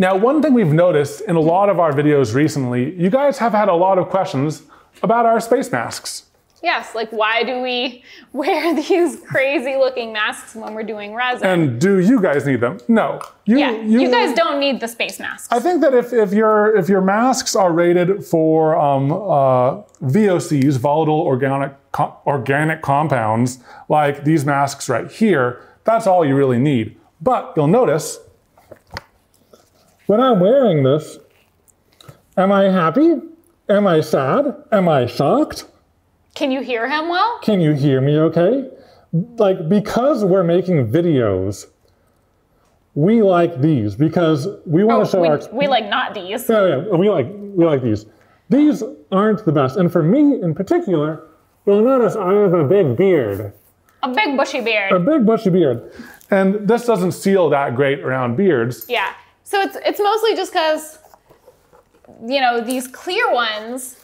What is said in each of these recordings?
Now, one thing we've noticed in a lot of our videos recently, you guys have had a lot of questions about our space masks. Yes, like why do we wear these crazy looking masks when we're doing resin? And do you guys need them? No. You, yeah, you, guys don't need the space masks. I think that if, if, your, if your masks are rated for um, uh, VOCs, volatile organic, organic compounds, like these masks right here, that's all you really need. But you'll notice, when I'm wearing this, am I happy? Am I sad? Am I shocked? Can you hear him well? Can you hear me okay? Like, because we're making videos, we like these because we want oh, to show we, our. We like not these. Yeah, yeah, we like we like these. These aren't the best, and for me in particular, you'll notice I have a big beard. A big bushy beard. A big bushy beard, and this doesn't seal that great around beards. Yeah, so it's it's mostly just because, you know, these clear ones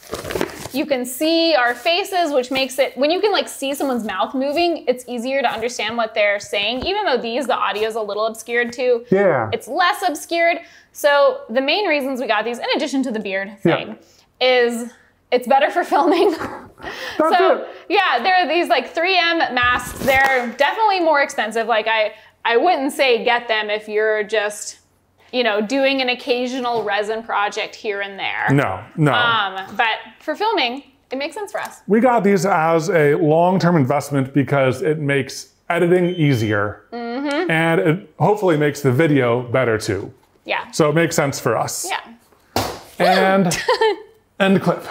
you can see our faces, which makes it, when you can like see someone's mouth moving, it's easier to understand what they're saying. Even though these, the audio is a little obscured too. Yeah. It's less obscured. So the main reasons we got these, in addition to the beard thing, yeah. is it's better for filming. so it. yeah, there are these like 3M masks. They're definitely more expensive. Like I, I wouldn't say get them if you're just you know, doing an occasional resin project here and there. No, no. Um, but for filming, it makes sense for us. We got these as a long-term investment because it makes editing easier mm-hmm. and it hopefully makes the video better too. Yeah. So it makes sense for us. Yeah. And end clip.